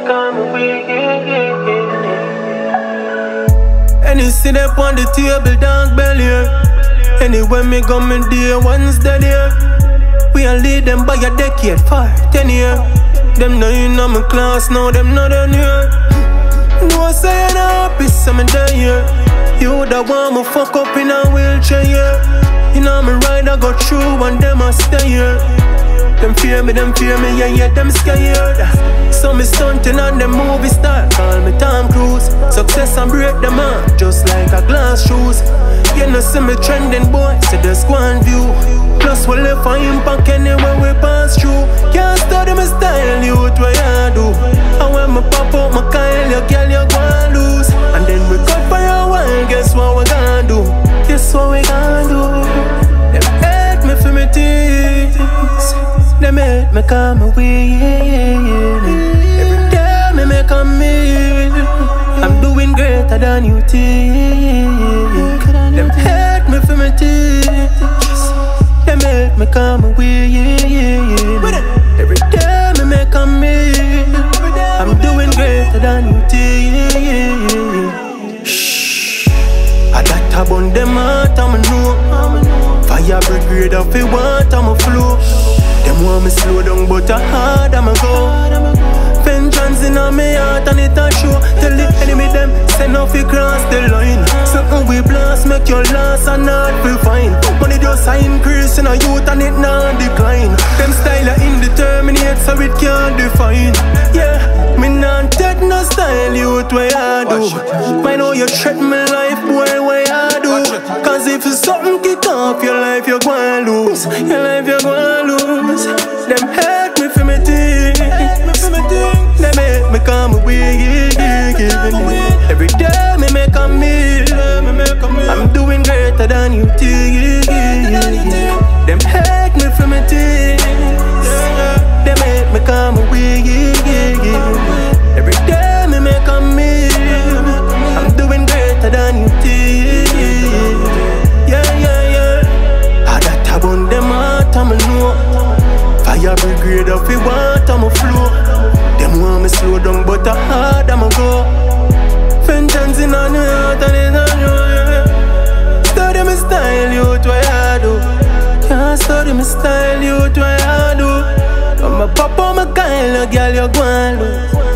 become weak. And you see that on the table, dog belly. Anywhere me go, me dear, one steady. We a lead them by a decade, five, ten year. Them know you know my class, now them know down here. No, I say I'm happy, some down here. You the one who fuck up in a wheelchair, yeah. You know me ride, I go through, and them I stay here. Them fear me, them fear me, yeah, yeah, them scared. So me stunting on them movie star, call me Tom Cruise. Success and break them out, just like a glass shoes. You know, see me trending, boy, see the squad view. Plus, we left an impact anywhere we pass Them hate me away. Every day me make a meal. I'm doing greater than you think. Them hate me for me things. Them hate me come away. Every day me make a meal. I'm doing greater than you think. Shh. I that a them heart, I'm know. Fire brigade of it want, I'm a flow. On me heart and it a show. Tell the enemy them send off you cross the line. Something we blast make your loss and not feel fine. Money just a increase in a youth and it not decline. Them style are indeterminate so it can't define. Yeah, me not take no style youth way I do? Mind how you treat me life boy way I do? Cause if something kick off your life you're gonna lose. Your life you're gonna than you think Them hate me for me things They make me come away Every day me make a meal. I'm doing greater than you think Yeah, yeah, yeah. I that a bun them heart, I'm know Fire brigade of it want, I'm a flow. Them want me slow down, but I hard, I'm a go Study my style, you what I do oh. I'm a pop on my Kyle, girl, you go and lose oh.